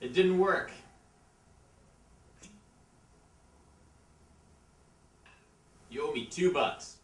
It didn't work. You owe me two bucks.